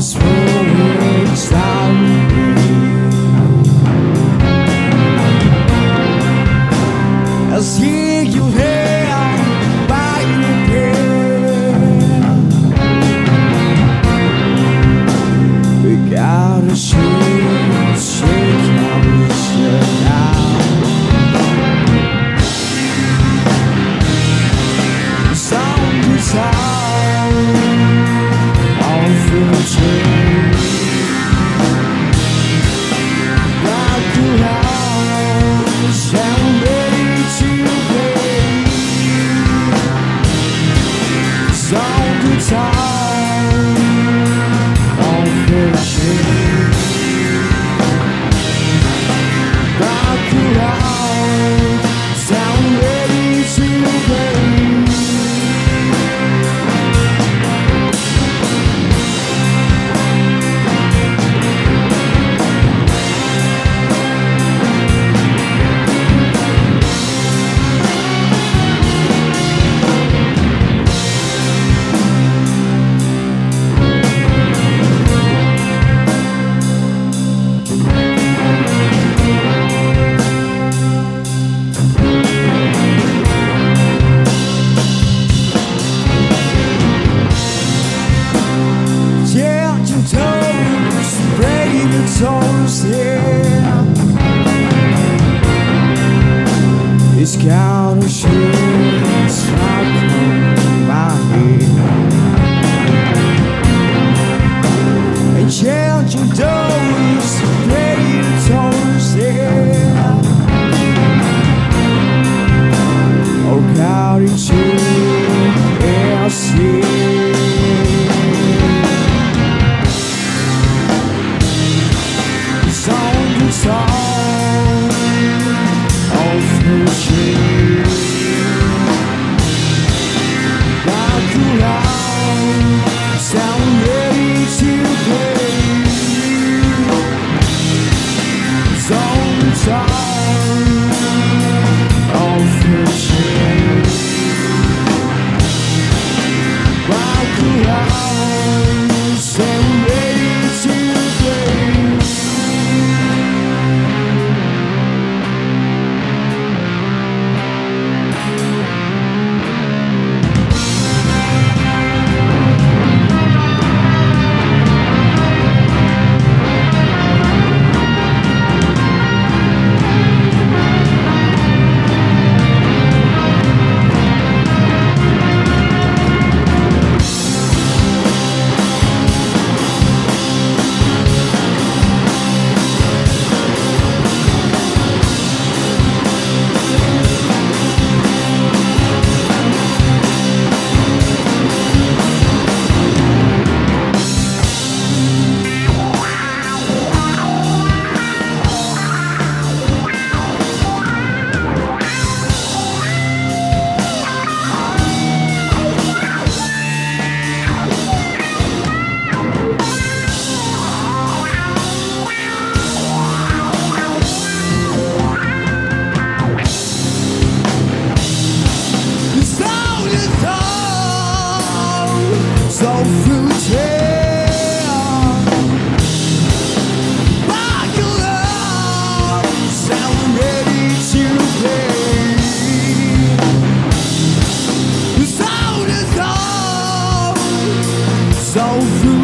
this Got a solve